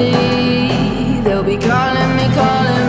see. They'll be calling me, calling.